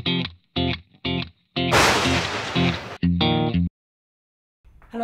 Hello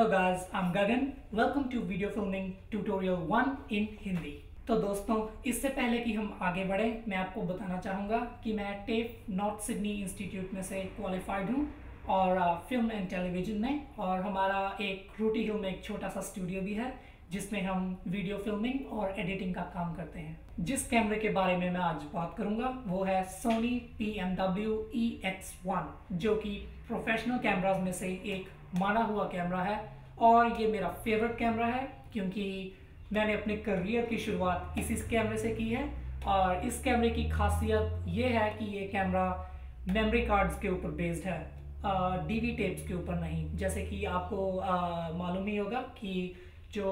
guys, I'm Gagan. Welcome to video filming tutorial 1 in Hindi तो दोस्तों इससे पहले कि हम आगे बढ़े मैं आपको बताना चाहूँगा कि मैं टेप नॉर्थ सिडनी इंस्टीट्यूट में से क्वालिफाइड हूँ और फ़िल्म एंड टेलीविज़न में और हमारा एक रूटी हिल में एक छोटा सा स्टूडियो भी है जिसमें हम वीडियो फिल्मिंग और एडिटिंग का काम करते हैं। जिस कैमरे के बारे में मैं आज बात करूँगा, वो है Sony P M W E X one जो कि प्रोफेशनल कैमराज में से एक माना हुआ कैमरा है। और ये मेरा फेवरेट कैमरा है, क्योंकि मैंने अपने करियर की शुरुआत इसी कैमरे से की है। और इस कैमरे की खासियत ये है कि ये कैमरा मेमोरी कार्ड्स के ऊपर बेस्ड है डीवी टेप्स के ऊपर नहीं। जैसे कि आपको मालूम ही होगा कि जो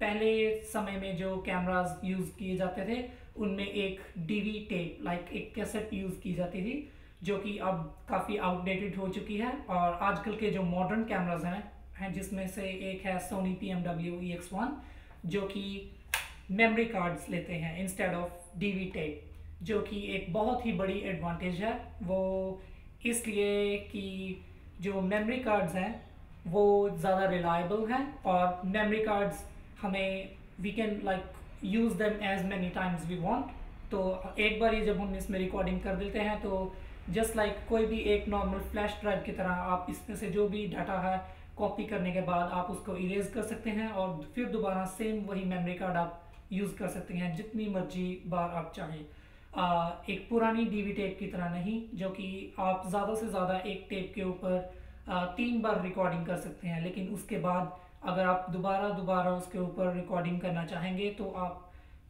पहले समय में जो कैमरास यूज़ किए जाते थे, उनमें एक डीवी टेप लाइक एक कैसेट यूज़ की जाती थी, जो कि अब काफ़ी आउटडेटेड हो चुकी है और आजकल के जो मॉडर्न कैमराज हैं हैं जिसमें से एक है Sony P M W E X one जो कि मेमोरी कार्ड्स लेते हैं instead of D V tape जो कि एक बहुत ही बड़ी एडवांटेज है। वो इसलिए कि जो मेमोरी कार्ड्स हैं वो ज़्यादा रिलायबल हैं और मेमोरी कार्ड्स हमें we can like use them as many times we want तो एक बार ही जब हम इसमें रिकॉर्डिंग कर देते हैं तो जस्ट लाइक like कोई भी एक नॉर्मल फ्लैश ड्राइव की तरह आप इसमें से जो भी डाटा है कॉपी करने के बाद आप उसको इरेज कर सकते हैं और फिर दोबारा सेम वही मेमोरी कार्ड आप यूज़ कर सकते हैं जितनी मर्ज़ी बार आप चाहें। एक पुरानी डीवी टेप की तरह नहीं, जो कि आप ज़्यादा से ज़्यादा एक टेप के ऊपर तीन बार रिकॉर्डिंग कर सकते हैं, लेकिन उसके बाद अगर आप दोबारा दोबारा उसके ऊपर रिकॉर्डिंग करना चाहेंगे तो आप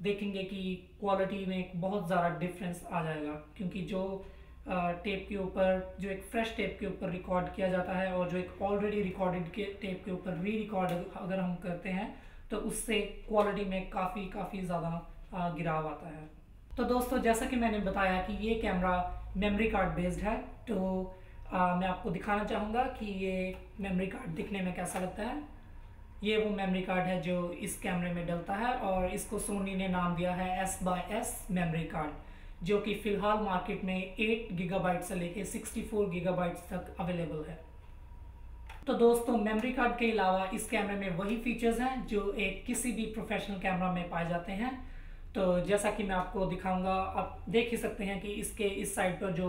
देखेंगे कि क्वालिटी में एक बहुत ज़्यादा डिफरेंस आ जाएगा, क्योंकि जो टेप के ऊपर, जो एक फ्रेश टेप के ऊपर रिकॉर्ड किया जाता है और जो एक ऑलरेडी रिकॉर्डेड के टेप के ऊपर री रिकॉर्ड अगर हम करते हैं तो उससे क्वालिटी में काफ़ी काफ़ी ज़्यादा गिराव आता है। तो दोस्तों, जैसा कि मैंने बताया कि ये कैमरा मेमोरी कार्ड बेस्ड है तो आ, मैं आपको दिखाना चाहूँगा कि ये मेमोरी कार्ड दिखने में कैसा लगता है। ये वो मेमोरी कार्ड है जो इस कैमरे में डलता है और इसको सोनी ने नाम दिया है S by S memory card जो कि फ़िलहाल मार्केट में 8 गीगाबाइट से लेके 64 गीगाबाइट्स तक अवेलेबल है। तो दोस्तों मेमोरी कार्ड के अलावा इस कैमरे में वही फीचर्स हैं जो एक किसी भी प्रोफेशनल कैमरा में पाए जाते हैं। तो जैसा कि मैं आपको दिखाऊँगा आप देख ही सकते हैं कि इसके इस साइड पर जो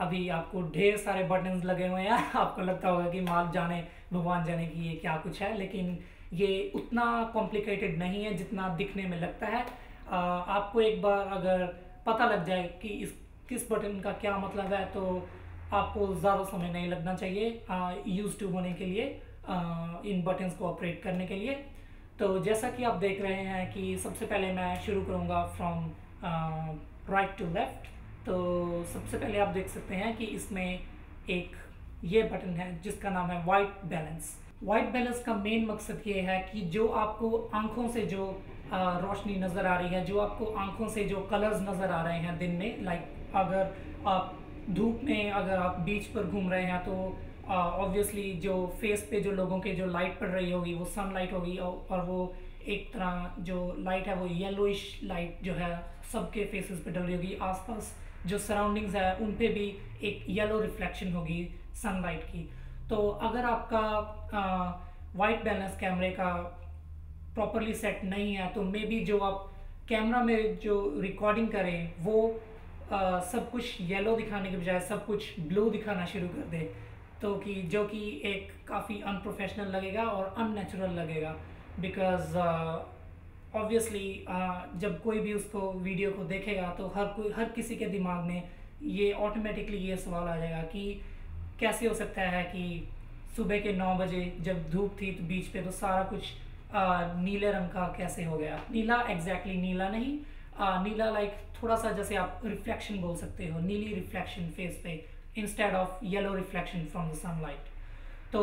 अभी आपको ढेर सारे बटन लगे हुए हैं आपको लगता होगा कि माल जाने भगवान जाने की ये क्या कुछ है लेकिन ये उतना कॉम्प्लिकेटेड नहीं है जितना दिखने में लगता है। आ, आपको एक बार अगर पता लग जाए कि इस किस बटन का क्या मतलब है तो आपको ज़्यादा समय नहीं लगना चाहिए यूज़ टू होने के लिए आ, इन बटन्स को ऑपरेट करने के लिए। तो जैसा कि आप देख रहे हैं कि सबसे पहले मैं शुरू करूँगा फ्रॉम राइट टू लेफ़्ट तो सबसे पहले आप देख सकते हैं कि इसमें एक ये बटन है, जिसका नाम है वाइट बैलेंस वाइट बैलेंस का मेन मकसद ये है कि जो आपको आँखों से जो रोशनी नज़र आ रही है, जो आपको आँखों से जो कलर्स नज़र आ रहे हैं दिन में लाइक अगर आप धूप में, अगर आप बीच पर घूम रहे हैं तो ऑब्वियसली जो फेस पे जो लोगों के जो लाइट पड़ रही होगी, वो सनलाइट होगी और वो एक तरह जो लाइट है वो येलोइश लाइट जो है सबके फेसेस पे डल रही होगी। आसपास जो सराउंडिंग्स है उन पे भी एक येलो रिफ्लेक्शन होगी सनलाइट की। तो अगर आपका वाइट बैलेंस कैमरे का प्रॉपरली सेट नहीं है तो मे बी जो आप कैमरा में जो रिकॉर्डिंग करें वो आ, सब कुछ येलो दिखाने के बजाय सब कुछ ब्लू दिखाना शुरू कर दे। तो कि जो कि एक काफ़ी अनप्रोफेशनल लगेगा और अननेचुरल लगेगा। बिकॉज़ ऑब्वियसली जब कोई भी उसको वीडियो को देखेगा तो हर कोई हर किसी के दिमाग में ये ऑटोमेटिकली ये सवाल आ जाएगा कि कैसे हो सकता है कि सुबह के नौ बजे जब धूप थी तो बीच पे तो सारा कुछ आ, नीले रंग का कैसे हो गया? नीला एग्जैक्टली exactly नीला नहीं आ, नीला लाइक थोड़ा सा जैसे आप रिफ्लेक्शन बोल सकते हो नीली रिफ्लेक्शन फेस पे instead of yellow reflection from the sunlight तो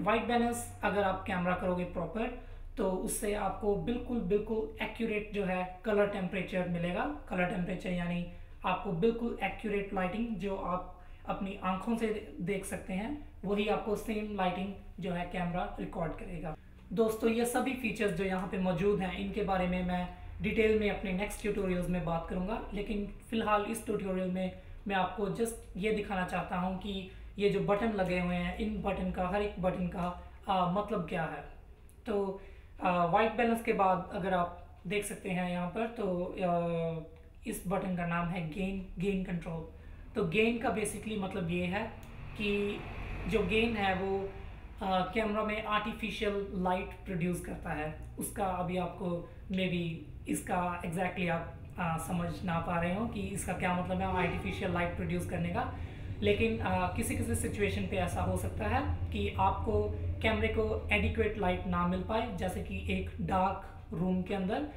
वाइट बैलेंस अगर आप कैमरा करोगे प्रॉपर तो उससे आपको बिल्कुल बिल्कुल एक्यूरेट जो है कलर टेम्परेचर मिलेगा। कलर टेम्परेचर यानी आपको बिल्कुल एक्यूरेट लाइटिंग जो आप अपनी आँखों से देख सकते हैं वही आपको सेम लाइटिंग जो है कैमरा रिकॉर्ड करेगा। दोस्तों ये सभी फीचर्स जो यहाँ पे मौजूद हैं इनके बारे में मैं डिटेल में अपने नेक्स्ट ट्यूटोरियल्स में बात करूँगा। लेकिन फ़िलहाल इस ट्यूटोरियल में मैं आपको जस्ट ये दिखाना चाहता हूँ कि ये जो बटन लगे हुए हैं इन बटन का हर एक बटन का आ, मतलब क्या है। तो वाइट बैलेंस के बाद अगर आप देख सकते हैं यहाँ पर तो इस बटन का नाम है गेन गेन कंट्रोल तो गेन का बेसिकली मतलब ये है कि जो गेन है वो कैमरा में आर्टिफिशियल लाइट प्रोड्यूस करता है। उसका अभी आपको मे बी इसका एग्जैक्टली exactly आप आ, समझ ना पा रहे हो कि इसका क्या मतलब है आर्टिफिशियल लाइट प्रोड्यूस करने का। लेकिन आ, किसी किसी सिचुएशन पे ऐसा हो सकता है कि आपको कैमरे को एडिक्वेट लाइट ना मिल पाए जैसे कि एक डार्क रूम के अंदर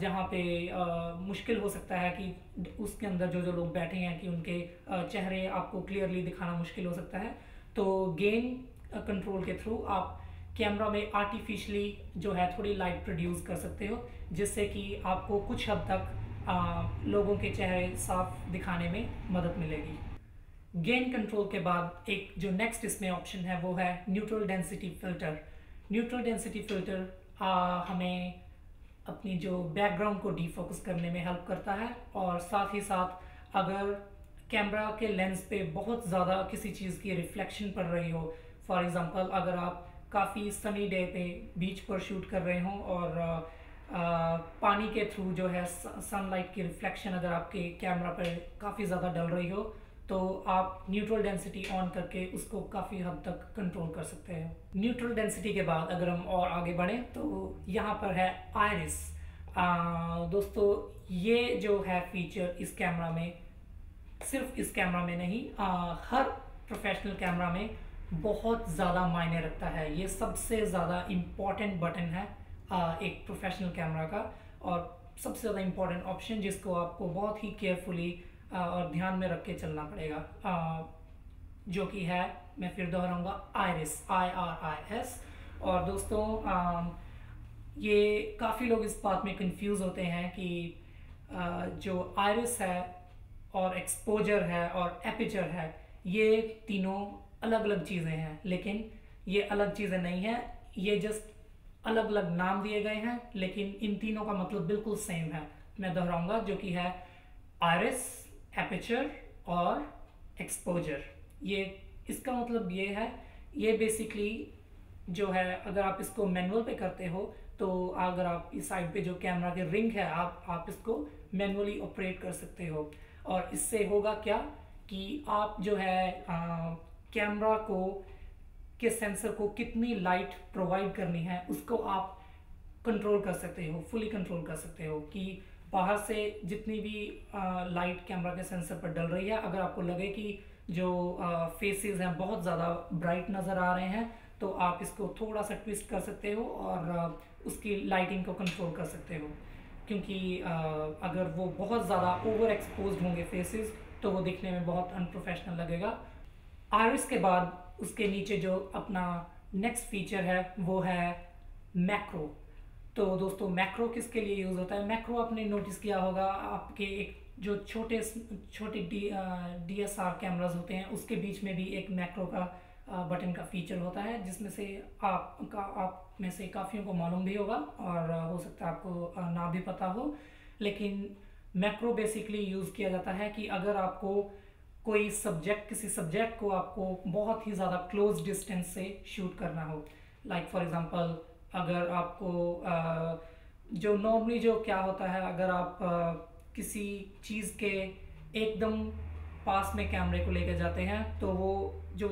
जहाँ पे आ, मुश्किल हो सकता है कि उसके अंदर जो जो लोग बैठे हैं कि उनके चेहरे आपको क्लियरली दिखाना मुश्किल हो सकता है। तो गेन कंट्रोल के थ्रू आप कैमरा में आर्टिफिशली जो है थोड़ी लाइट प्रोड्यूस कर सकते हो जिससे कि आपको कुछ हद तक आ, लोगों के चेहरे साफ़ दिखाने में मदद मिलेगी। गेन कंट्रोल के बाद एक जो नेक्स्ट इसमें ऑप्शन है वो है neutral density filter neutral density filter हमें अपनी जो बैकग्राउंड को डीफोकस करने में हेल्प करता है और साथ ही साथ अगर कैमरा के लेंस पे बहुत ज़्यादा किसी चीज़ की रिफ्लेक्शन पड़ रही हो फॉर एग्ज़ाम्पल अगर आप काफ़ी सनी डे पे बीच पर शूट कर रहे हों और आ, पानी के थ्रू जो है सनलाइट की रिफ्लेक्शन अगर आपके कैमरा पर काफ़ी ज़्यादा डल रही हो तो आप न्यूट्रल डेंसिटी ऑन करके उसको काफ़ी हद तक कंट्रोल कर सकते हैं। न्यूट्रल डेंसिटी के बाद अगर हम और आगे बढ़ें तो यहाँ पर है आयरिस दोस्तों ये जो है फीचर इस कैमरा में सिर्फ़ इस कैमरा में नहीं आ, हर प्रोफेशनल कैमरा में बहुत ज़्यादा मायने रखता है। ये सबसे ज़्यादा इंपॉर्टेंट बटन है आ, एक प्रोफेशनल कैमरा का। और सबसे ज़्यादा इंपॉर्टेंट ऑप्शन जिसको आपको बहुत ही केयरफुली और ध्यान में रख के चलना पड़ेगा। जो कि है, मैं फिर दोहराऊँगा, iris I R I S और दोस्तों ये काफ़ी लोग इस बात में कंफ्यूज होते हैं कि जो आयरिस है और एक्सपोजर है और एपिचर है, ये तीनों अलग अलग चीज़ें हैं। लेकिन ये अलग चीज़ें नहीं हैं, ये जस्ट अलग अलग नाम दिए गए हैं, लेकिन इन तीनों का मतलब बिल्कुल सेम है। मैं दोहराऊँगा, जो कि है आयरिस एपेचर और एक्सपोजर ये, इसका मतलब ये है, ये बेसिकली जो है, अगर आप इसको मैनुअल पे करते हो तो अगर आप इस साइड पे जो कैमरा के रिंग है, आप आप इसको मैनुअली ऑपरेट कर सकते हो। और इससे होगा क्या कि आप जो है कैमरा को, के सेंसर को कितनी लाइट प्रोवाइड करनी है, उसको आप कंट्रोल कर सकते हो फुली कंट्रोल कर सकते हो कि बाहर से जितनी भी लाइट कैमरा के सेंसर पर डल रही है, अगर आपको लगे कि जो फेसेस हैं बहुत ज़्यादा ब्राइट नज़र आ रहे हैं तो आप इसको थोड़ा सा ट्विस्ट कर सकते हो और उसकी लाइटिंग को कंट्रोल कर सकते हो। क्योंकि अगर वो बहुत ज़्यादा ओवर एक्सपोज होंगे फेसेस तो वो दिखने में बहुत अनप्रोफेशनल लगेगा। आयरिस के बाद उसके नीचे जो अपना नेक्स्ट फीचर है, वो है मैक्रो तो दोस्तों मैक्रो किसके लिए यूज़ होता है? मैक्रो आपने नोटिस किया होगा, आपके एक जो छोटे छोटे D D S R cameras होते हैं, उसके बीच में भी एक मैक्रो का बटन का फीचर होता है, जिसमें से आपका, आप में से काफ़ियों को मालूम भी होगा और हो सकता है आपको ना भी पता हो। लेकिन मैक्रो बेसिकली यूज़ किया जाता है कि अगर आपको कोई सब्जेक्ट किसी सब्जेक्ट को आपको बहुत ही ज़्यादा क्लोज डिस्टेंस से शूट करना हो लाइक फॉर एग्ज़ाम्पल अगर आपको आ, जो नॉर्मली जो क्या होता है अगर आप आ, किसी चीज़ के एकदम पास में कैमरे को लेकर जाते हैं तो वो जो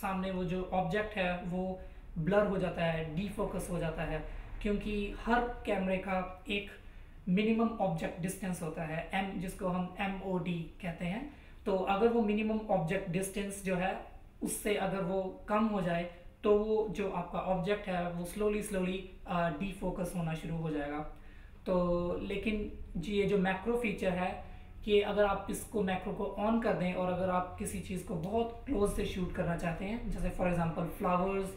सामने वो जो ऑब्जेक्ट है वो ब्लर हो जाता है डीफोकस हो जाता है क्योंकि हर कैमरे का एक मिनिमम ऑब्जेक्ट डिस्टेंस होता है एम जिसको हम एम ओ डी कहते हैं। तो अगर वो मिनिमम ऑब्जेक्ट डिस्टेंस जो है उससे अगर वो कम हो जाए तो वो जो आपका ऑब्जेक्ट है, वो स्लोली स्लोली डी फोकस होना शुरू हो जाएगा। तो लेकिन जी, ये जो मैक्रो फीचर है कि अगर आप इसको मैक्रो को ऑन कर दें और अगर आप किसी चीज़ को बहुत क्लोज से शूट करना चाहते हैं, जैसे फॉर एग्जांपल फ्लावर्स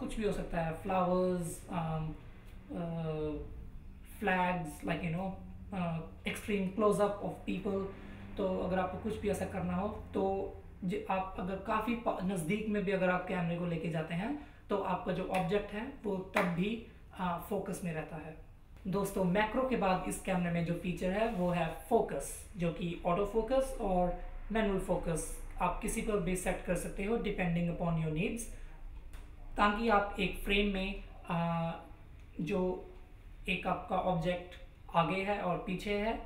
कुछ भी हो सकता है flowers flags like you know extreme closeup of people तो अगर आपको कुछ भी ऐसा करना हो तो आप अगर काफ़ी नज़दीक में भी अगर आप कैमरे को लेके जाते हैं तो आपका जो ऑब्जेक्ट है वो तब भी आ, फोकस में रहता है। दोस्तों मैक्रो के बाद इस कैमरे में जो फीचर है वो है फोकस जो कि ऑटो फोकस और मैनुअल फोकस आप किसी पर भी सेट कर सकते हो डिपेंडिंग अपॉन योर नीड्स ताकि आप एक फ्रेम में आ, जो एक आपका ऑब्जेक्ट आगे है और पीछे है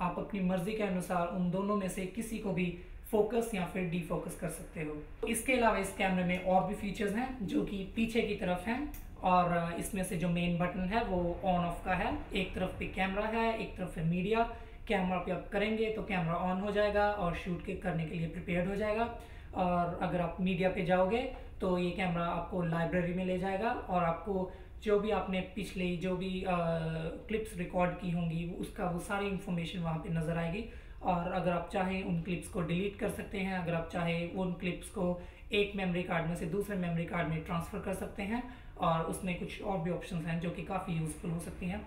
आप अपनी मर्ज़ी के अनुसार उन दोनों में से किसी को भी फोकस या फिर डी फोकस कर सकते हो। इसके अलावा इस कैमरे में और भी फीचर्स हैं जो कि पीछे की तरफ़ हैं और इसमें से जो मेन बटन है वो ऑन ऑफ़ का है। एक तरफ़ पे कैमरा है, एक तरफ़ पे मीडिया कैमरा पे आप करेंगे तो कैमरा ऑन हो जाएगा और शूट के करने के लिए प्रिपेयर हो जाएगा। और अगर आप मीडिया पे जाओगे तो ये कैमरा आपको लाइब्रेरी में ले जाएगा और आपको जो भी आपने पिछले जो भी क्लिप्स रिकॉर्ड की होंगी, उसका वो सारी इन्फॉर्मेशन वहाँ पे नज़र आएगी। और अगर आप चाहें उन क्लिप्स को डिलीट कर सकते हैं, अगर आप चाहें उन क्लिप्स को एक मेमोरी कार्ड में से दूसरे मेमोरी कार्ड में ट्रांसफ़र कर सकते हैं और उसमें कुछ और भी ऑप्शन हैं जो कि काफ़ी यूज़फुल हो सकती हैं।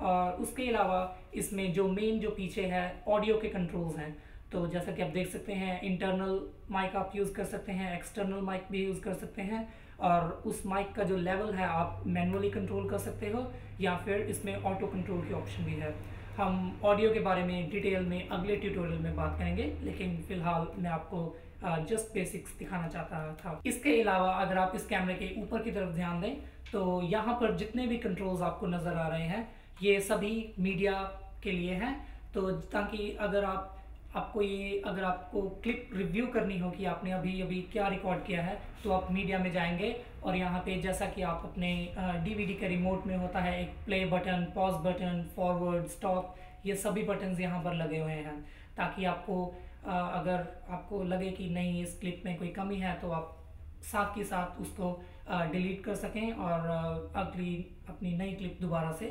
और उसके अलावा इसमें जो मेन जो पीछे है ऑडियो के कंट्रोल्स हैं। तो जैसा कि आप देख सकते हैं इंटरनल माइक आप यूज़ कर सकते हैं एक्सटर्नल माइक भी यूज़ कर सकते हैं और उस माइक का जो लेवल है, आप मैनुअली कंट्रोल कर सकते हो या फिर इसमें ऑटो कंट्रोल की ऑप्शन भी है। हम ऑडियो के बारे में डिटेल में अगले ट्यूटोरियल में बात करेंगे, लेकिन फ़िलहाल मैं आपको जस्ट बेसिक्स दिखाना चाहता था। इसके अलावा अगर आप इस कैमरे के ऊपर की तरफ़ ध्यान दें तो यहाँ पर जितने भी कंट्रोल्स आपको नज़र आ रहे हैं, ये सभी मीडिया के लिए हैं। तो ताकि अगर आप आपको ये, अगर आपको क्लिप रिव्यू करनी हो कि आपने अभी अभी क्या रिकॉर्ड किया है तो आप मीडिया में जाएँगे और यहाँ पे जैसा कि आप अपने डीवीडी के रिमोट में होता है, एक play button pause button forward stop ये सभी बटन्स यहाँ पर लगे हुए हैं। ताकि आपको अगर आपको लगे कि नहीं, इस क्लिप में कोई कमी है तो आप साथ के साथ उसको डिलीट कर सकें और अगली, अपनी नई क्लिप दोबारा से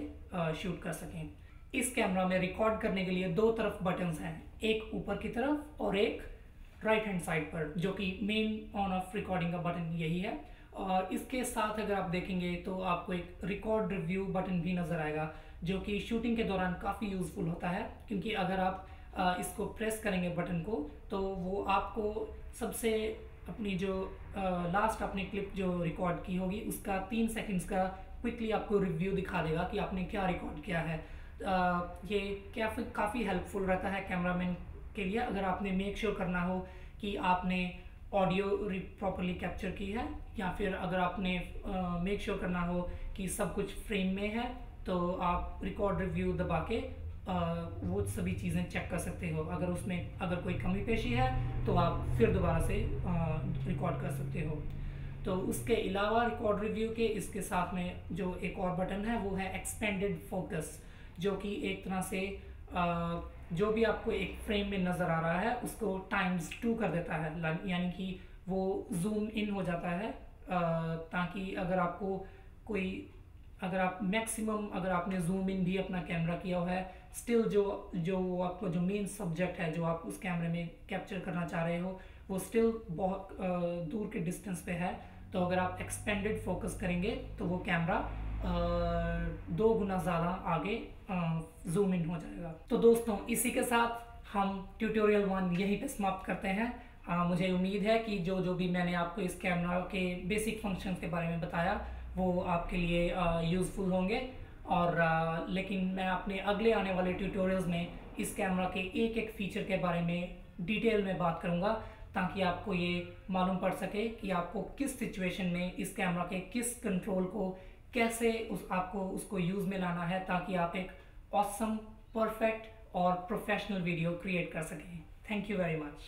शूट कर सकें। इस कैमरा में रिकॉर्ड करने के लिए दो तरफ़ बटन्स हैं, एक ऊपर की तरफ़ और एक राइट हैंड साइड पर, जो कि मेन ऑन ऑफ़ रिकॉर्डिंग का बटन यही है। और इसके साथ अगर आप देखेंगे तो आपको एक रिकॉर्ड रिव्यू बटन भी नज़र आएगा, जो कि शूटिंग के दौरान काफ़ी यूज़फुल होता है, क्योंकि अगर आप इसको प्रेस करेंगे बटन को तो वो आपको सबसे अपनी जो लास्ट आपने क्लिप जो रिकॉर्ड की होगी, उसका तीन सेकंड्स का क्विकली आपको रिव्यू दिखा देगा कि आपने क्या रिकॉर्ड किया है। ये क्या काफ़ी हेल्पफुल रहता है कैमरामैन के लिए, अगर आपने मेक श्योर sure करना हो कि आपने ऑडियो प्रॉपरली कैप्चर की है, या फिर अगर आपने मेक श्योर sure करना हो कि सब कुछ फ्रेम में है तो आप रिकॉर्ड रिव्यू दबा के वो सभी चीज़ें चेक कर सकते हो। अगर उसमें, अगर कोई कमी पेशी है तो आप फिर दोबारा से रिकॉर्ड कर सकते हो। तो उसके अलावा रिकॉर्ड रिव्यू के, इसके साथ में जो एक और बटन है, वो है एक्सपेंडेड फोकस जो कि एक तरह से जो भी आपको एक फ्रेम में नज़र आ रहा है, उसको टाइम्स टू कर देता है। यानी कि वो जूम इन हो जाता है ताकि अगर आपको कोई, अगर आप मैक्सिमम अगर आपने जूम इन भी अपना कैमरा किया हुआ है स्टिल जो जो आपको जो मेन सब्जेक्ट है, जो आप उस कैमरे में कैप्चर करना चाह रहे हो, वो स्टिल बहुत दूर के डिस्टेंस पे है। तो अगर आप एक्सपेंडेड फोकस करेंगे तो वो कैमरा दो गुना ज़्यादा आगे जूम इन हो जाएगा। तो दोस्तों इसी के साथ हम ट्यूटोरियल वन यहीं पे समाप्त करते हैं। आ, मुझे उम्मीद है कि जो जो भी मैंने आपको इस कैमरा के बेसिक फ़ंक्शंस के बारे में बताया वो आपके लिए यूज़फुल होंगे। और आ, लेकिन मैं अपने अगले आने वाले ट्यूटोरियल्स में इस कैमरा के एक एक फीचर के बारे में डिटेल में बात करूँगा ताकि आपको ये मालूम पड़ सके कि आपको किस सिचुएशन में इस कैमरा के किस कंट्रोल को कैसे उस आपको उसको यूज़ में लाना है ताकि आप एक ऑसम परफेक्ट और प्रोफेशनल वीडियो क्रिएट कर सकें। Thank you very much